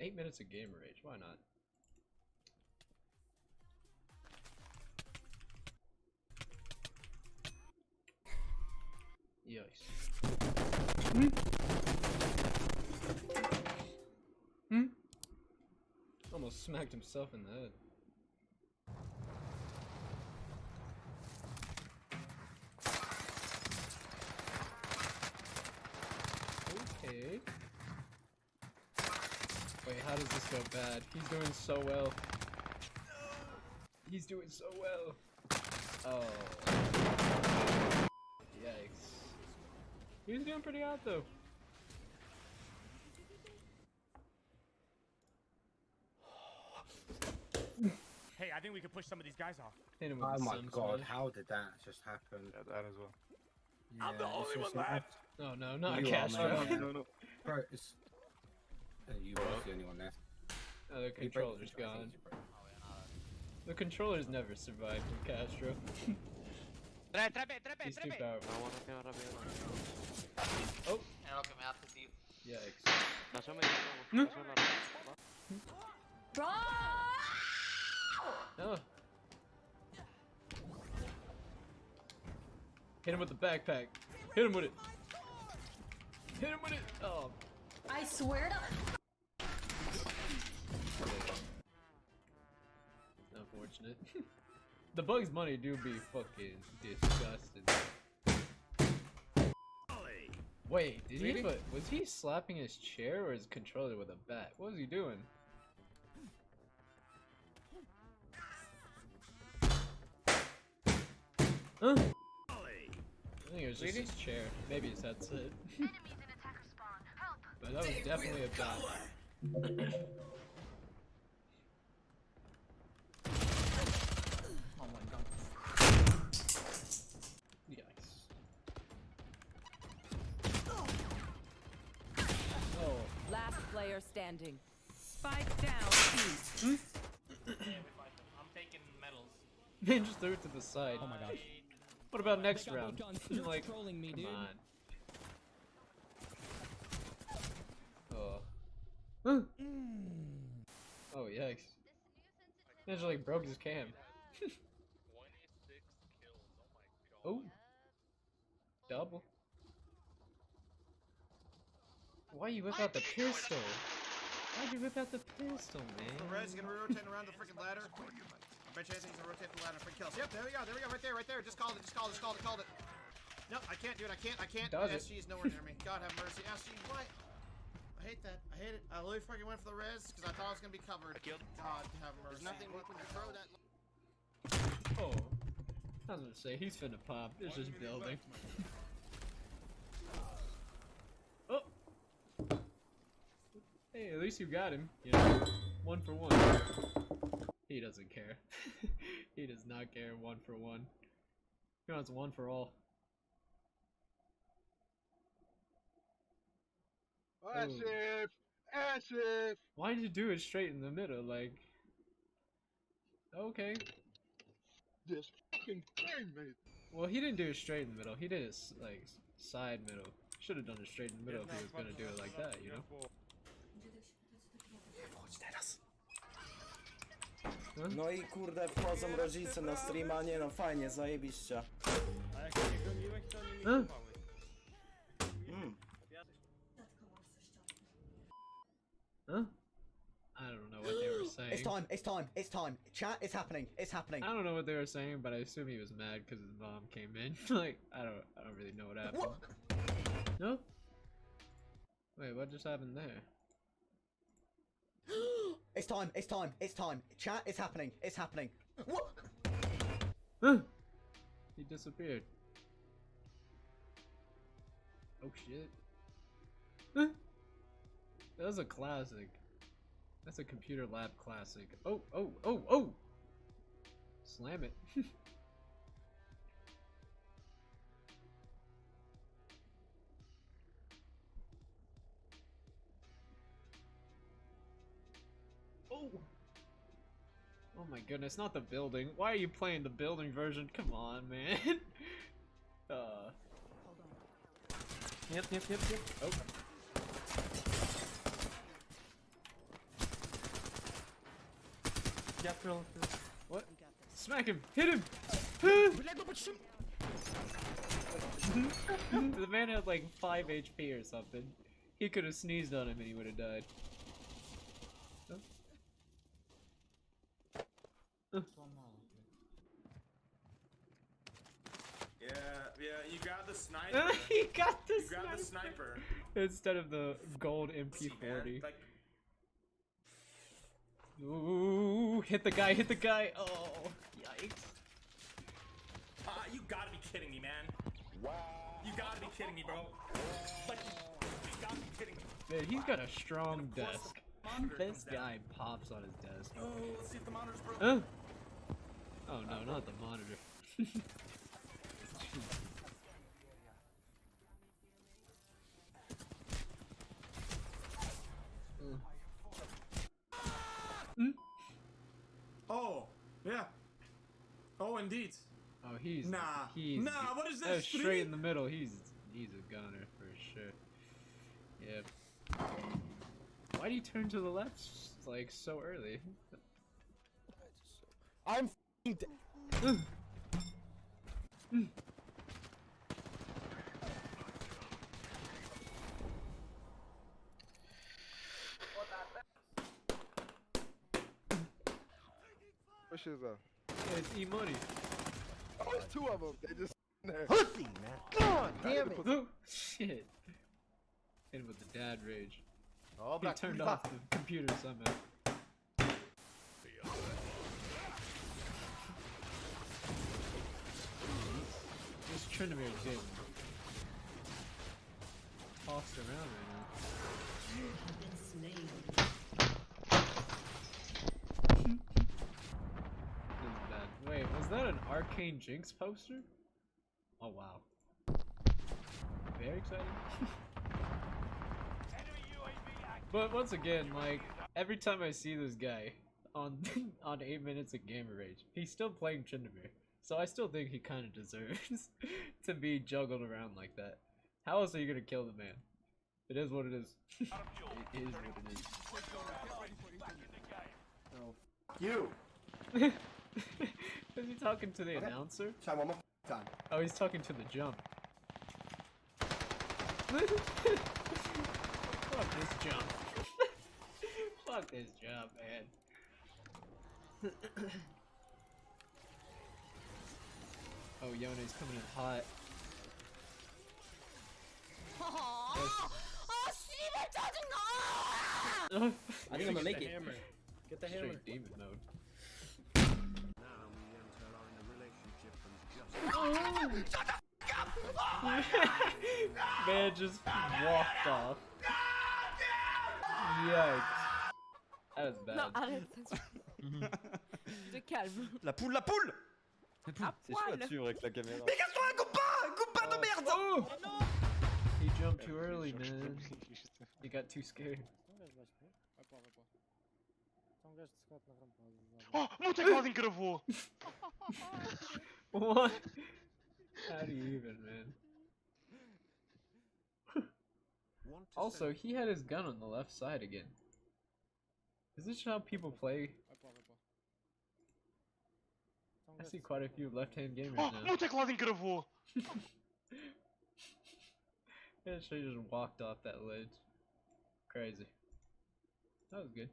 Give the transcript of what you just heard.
Eight minutes of gamer rage. Why not? Yikes. Hmm? Hmm? Almost smacked himself in the head. Okay. Wait, how does this go bad? He's doing so well. He's doing so well. Oh. Yikes. He's doing pretty hot though. Hey, I think we could push some of these guys off. Hit him with Oh my god, one. how did that just happen? Yeah, that as well. Yeah, it's just not- No, no, not You are, Castro. man. No, no. Bro, it's... Uh, you was the only one there. Oh, the You break- controller's I think gone. The controller's never survived from Castro. Tre, tre B, tre B, He's tre too B. powerful. No, one tem rabia. Oh, Ero che mi yikes. Lasciami lasciamo Bro! Oh. Hit him with the backpack. Hit him with it. Hit him with it. Oh. I swear to. Unfortunate. the Bugs Money do be fucking disgusting. Wait, did he Really? but was he slapping his chair or his controller with a bat? What was he doing? Huh? I think it was just his chair. Maybe his headset. but that was definitely a bat. player standing. Spike down. B. I'm taking medals. Man just threw it to the side. Oh my gosh. What about next round? You're like, trolling me, come dude. on. Oh. Huh. oh, yikes. He just like broke his cam. oh. Double. Why you whip out the pistol? Why'd you whip out the pistol, man? Red's gonna rotate around the freaking ladder. I bet you anything he's gonna rotate the ladder for kills. Yep, there we go, there we go, right there, right there. Just called it, just called it, just called it, called it. Nope, I can't do it, I can't, I can't. Does it. SG is nowhere near me. God have mercy. SG, what? I hate that. I hate it. Uh, I literally fucking went for the res because I thought I was gonna be covered. Killed. God have mercy. There's nothing when you throw that. Oh. I was gonna say, he's finna pop. It's just building. oh! Hey, at least you got him. You know, one for one. He doesn't care. he does not care one for one. He wants one for all. Oh, Asif! Asif! Why did you do it straight in the middle? Like, okay. This fucking thing, mate. Well, he didn't do it straight in the middle. He did it like side middle. Should have done it straight in the middle if he was gonna do it like that, you know? Hmm? No i kurde, wchodzą rodzice na streama, nie no fajnie, zajebiście. A jak się goniłeś, to nie mi Huh? Mm. Huh? I don't know what they were saying. It's time, it's time, it's time. Chat, it's happening, it's happening. I don't know what they were saying, but I assume he was mad because his mom came in. like, I don't, I don't really know what happened. What? No. Wait, what just happened there? It's time, it's time, it's time. Chat, it's happening, it's happening. What? He disappeared. Oh shit. That was a classic. That's a computer lab classic. Oh, oh, oh, oh! Slam it. Oh my goodness, not the building. Why are you playing the building version? Come on, man. uh. Hold on. Yep, yep, yep, yep. Oh. What? Smack him! Hit him! the man had like 5 HP or something. He could have sneezed on him and he would have died. Yeah, yeah, you got the sniper. he got the you got the sniper sniper. instead of the gold MP40. like, Ooh, hit the guy, hit the guy. Oh, yikes. ah, you gotta be kidding me, man. Wow. You gotta be kidding me, bro. Like, you gotta be kidding me. Man, he's got a strong desk. This comes down. guy pops on his desk. Oh, let's see if the monitor's broken. Huh? Oh no, not the monitor. Oh, yeah. Oh, indeed. Oh, he's Nah. He's Nah, what is oh, this, straight three? in the middle. He's he's a gunner for sure. Yep. Why do you turn to the left like so early? I'm What shit is that? Yeah, it's E money. Oh, there's two of them. They just there. pussy, man. God damn it. Oh shit! Hit him with the dad rage. Oh, He back turned off the computer somehow. This Trinidad getting tossed around right now. This is bad. Wait, was that an Arcane Jinx poster? Oh wow. Very exciting. But once again, like every time I see this guy on on eight minutes of gamer rage, he's still playing Tryndamere. So I still think he kind of deserves to be juggled around like that. How else are you gonna kill the man? It is what it is. it is what it is. Oh, you. Is he talking to the okay. announcer? Try one more time. Oh, he's talking to the jump. Fuck this jump. Fuck this jump, man. oh, Yona's coming in hot. I think I'm gonna make it. Hammer. Get the Straight hammer. demon mode. Man just walked off. Yikes. That was bad. Non, arrête. Je calme. La poule, la poule À poil. avec la caméra. Mais casse-toi, coupe pas Coupe pas de merde Oh! He jumped too early, man. He got too scared. Oh, multi-clothing gravou. What? How do you even, man? Also, he had his gun on the left side again. Is this how people play? I see quite a few left-hand gamers Oh, now. multi-clothing gravou. Yeah, she just walked off that ledge. Crazy. That was good.